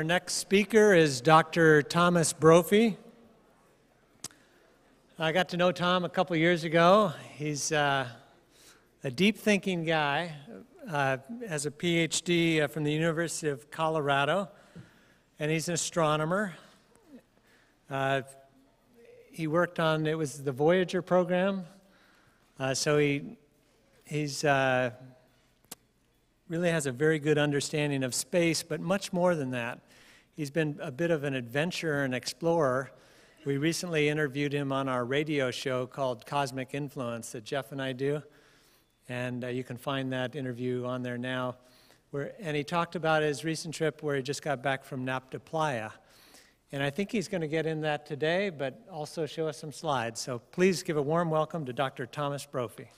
Our next speaker is Dr. Thomas Brophy. I got to know Tom a couple years ago. He's uh, a deep thinking guy, uh, has a PhD uh, from the University of Colorado, and he's an astronomer. Uh, he worked on, it was the Voyager program, uh, so he, he's uh, really has a very good understanding of space, but much more than that. He's been a bit of an adventurer and explorer. We recently interviewed him on our radio show called Cosmic Influence that Jeff and I do. And uh, you can find that interview on there now. Where, and he talked about his recent trip where he just got back from Nabta Playa. And I think he's going to get in that today, but also show us some slides. So please give a warm welcome to Dr. Thomas Brophy.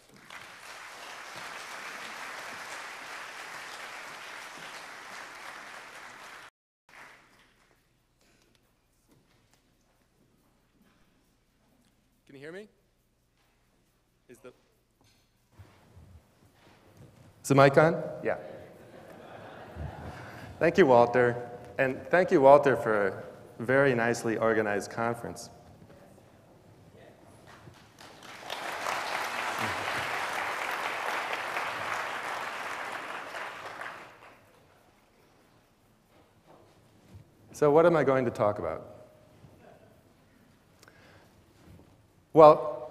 Can you hear me? Is the Is the mic on? Yeah. Thank you, Walter. And thank you, Walter, for a very nicely organized conference. So, what am I going to talk about? Well,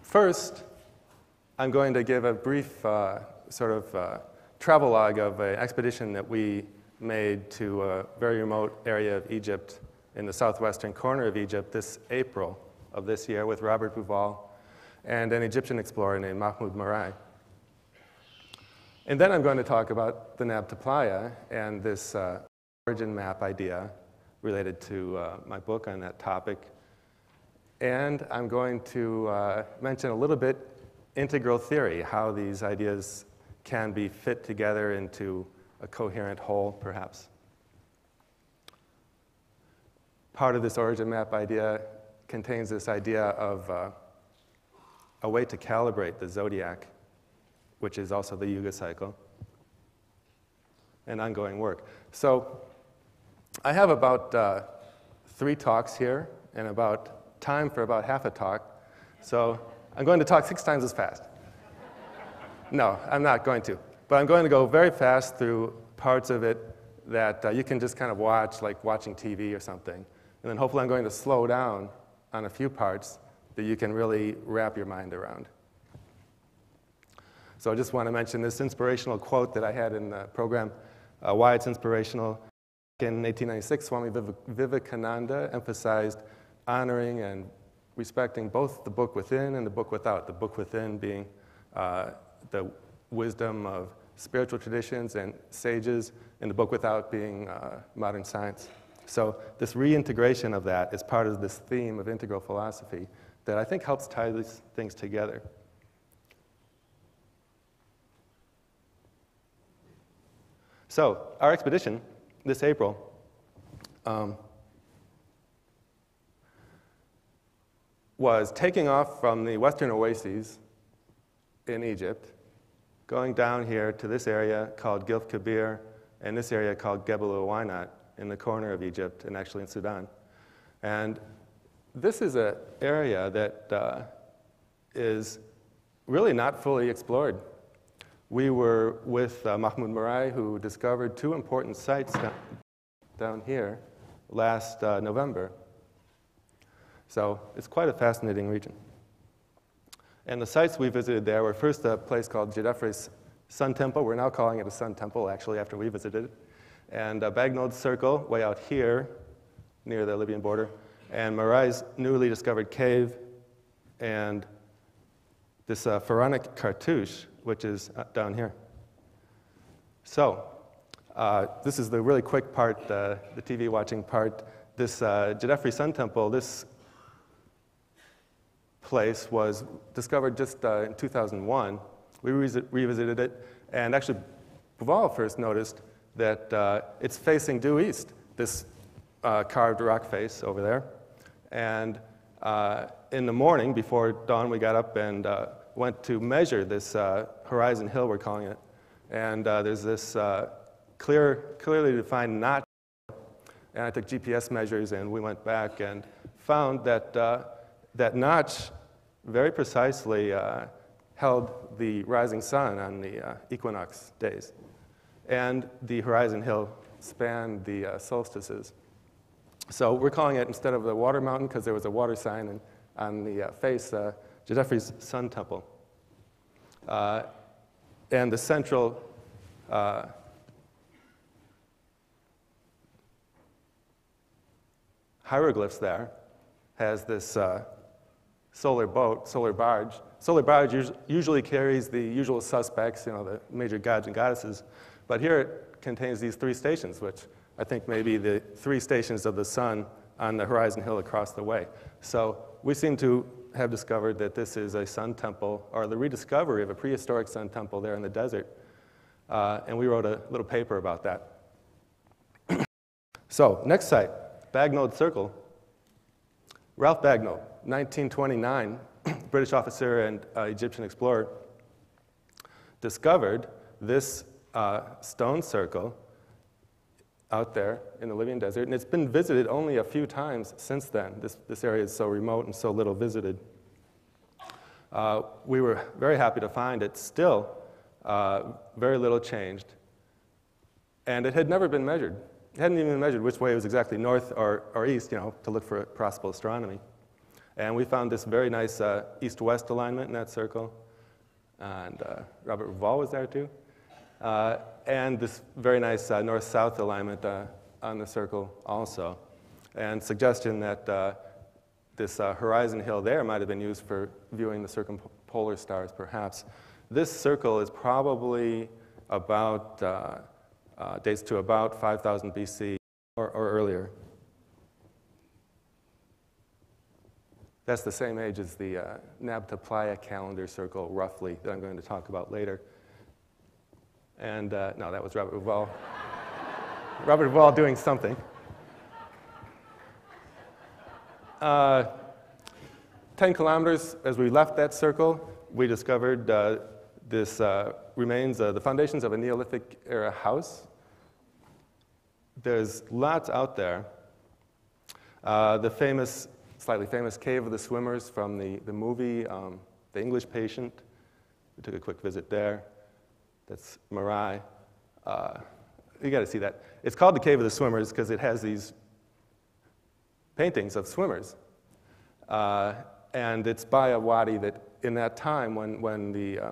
first, I'm going to give a brief uh, sort of uh, travelogue of an expedition that we made to a very remote area of Egypt in the southwestern corner of Egypt this April of this year with Robert Bauval and an Egyptian explorer named Mahmoud Marai. And then I'm going to talk about the Nabta Playa and this uh, origin map idea related to uh, my book on that topic. And I'm going to uh, mention a little bit integral theory, how these ideas can be fit together into a coherent whole, perhaps. Part of this origin map idea contains this idea of uh, a way to calibrate the zodiac, which is also the Yuga cycle, and ongoing work. So I have about uh, three talks here and about time for about half a talk. So I'm going to talk six times as fast. no, I'm not going to. But I'm going to go very fast through parts of it that uh, you can just kind of watch, like watching TV or something. And then hopefully I'm going to slow down on a few parts that you can really wrap your mind around. So I just want to mention this inspirational quote that I had in the program, uh, why it's inspirational. In 1896, Swami Vivekananda emphasized honoring and respecting both the book within and the book without. The book within being uh, the wisdom of spiritual traditions and sages, and the book without being uh, modern science. So, this reintegration of that is part of this theme of integral philosophy that I think helps tie these things together. So, our expedition this April um, was taking off from the western oases in Egypt going down here to this area called Gilf Kebir and this area called Gebel Uweinat in the corner of Egypt and actually in Sudan. And this is an area that uh, is really not fully explored. We were with uh, Mahmoud Marai, who discovered two important sites down, down here last uh, November. So it's quite a fascinating region. And the sites we visited there were first a place called Djedefre's Sun Temple. We're now calling it a Sun Temple, actually, after we visited it. And uh, Bagnold's Circle, way out here, near the Libyan border. And Marai's newly discovered cave. And this uh, pharaonic cartouche, which is uh, down here. So, uh, this is the really quick part, uh, the TV watching part. This uh, Sun Temple, this place was discovered just uh, in 2001. We re- revisited it, and actually, Bauval first noticed that uh, it's facing due east, this uh, carved rock face over there. And uh, in the morning, before dawn, we got up and uh, went to measure this uh, horizon hill, we're calling it. And there's this clear, clearly defined notch And I took GPS measures, and we went back and found that that notch very precisely uh, held the rising sun on the uh, equinox days. And the horizon hill spanned the uh, solstices. So we're calling it, instead of the water mountain, because there was a water sign on the uh, face, uh, Djedefre's Sun Temple. Uh, and the central uh, hieroglyphs there has this uh, solar boat, solar barge. Solar barge usually carries the usual suspects, you know, the major gods and goddesses, but here it contains these three stations, which I think may be the three stations of the sun on the horizon hill across the way. So we seem to have discovered that this is a sun temple, or the rediscovery of a prehistoric sun temple there in the desert. Uh, and we wrote a little paper about that. so, next site, Bagnold Circle. Ralph Bagnold, 1929, British officer and uh, Egyptian explorer, discovered this uh, stone circle out there in the Libyan desert, and it's been visited only a few times since then. This, this area is so remote and so little visited. Uh, we were very happy to find it still uh, very little changed, and it had never been measured. Hadn't even measured which way it was exactly north or, or east, you know, to look for possible astronomy. And we found this very nice uh, east-west alignment in that circle, and uh, Robert Bauval was there too. Uh, and this very nice uh, north-south alignment uh, on the circle also. And suggestion that uh, this horizon hill there might have been used for viewing the circumpolar stars, perhaps. This circle is probably about, uh, dates to about 5000 BC or, or earlier. That's the same age as the uh, Nabta Playa calendar circle, roughly, that I'm going to talk about later. And uh, no, that was Robert Bauval. Robert Bauval doing something. Uh, 10 kilometers as we left that circle, we discovered uh, this uh, remains the foundations of a Neolithic era house. There's lots out there. Uh, the famous, slightly famous Cave of the Swimmers from the, the movie um, The English Patient. We took a quick visit there. That's Marai. Uh, you got to see that. It's called the Cave of the Swimmers because it has these paintings of swimmers. Uh, and it's by a wadi that, in that time when, when, the, uh,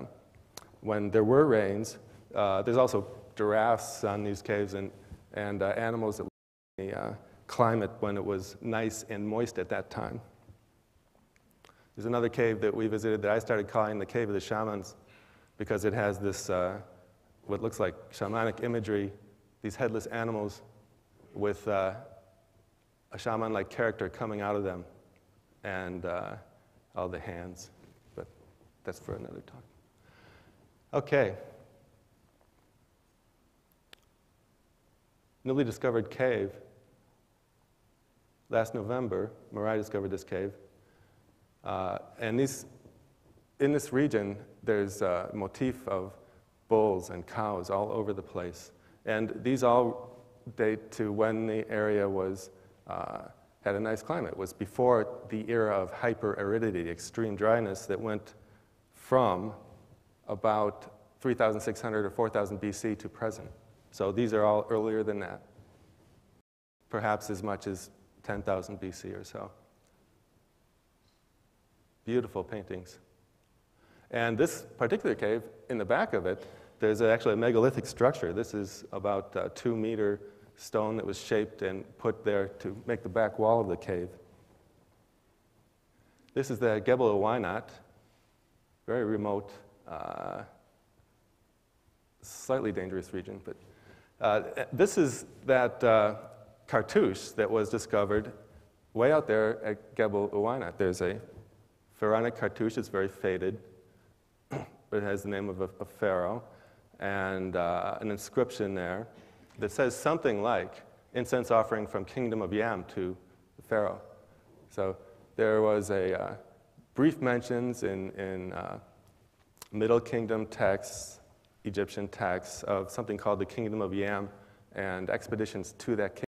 when there were rains, uh, there's also giraffes on these caves and, and uh, animals that lived in the uh, climate when it was nice and moist at that time. There's another cave that we visited that I started calling the Cave of the Shamans because it has this, uh, what looks like shamanic imagery, these headless animals with uh, a shaman like character coming out of them and uh, all the hands. But that's for another talk. Okay. Newly discovered cave. Last November, Marai discovered this cave. Uh, and these, in this region, there's a motif of bulls and cows all over the place. And these all date to when the area was, uh, had a nice climate. It was before the era of hyper-aridity, extreme dryness that went from about 3,600 or 4,000 BC to present. So these are all earlier than that, perhaps as much as 10,000 BC or so. Beautiful paintings. And this particular cave, in the back of it, there's actually a megalithic structure. This is about a two meter stone that was shaped and put there to make the back wall of the cave. This is the Gebel Uweinat, very remote, uh, slightly dangerous region. But uh, this is that uh, cartouche that was discovered way out there at Gebel Uweinat. There's a pharaonic cartouche, it's very faded, but it has the name of a, a pharaoh and uh, an inscription there that says something like incense offering from kingdom of Yam to the pharaoh. So there was a uh, brief mentions in, in uh, Middle Kingdom texts, Egyptian texts, of something called the kingdom of Yam and expeditions to that kingdom.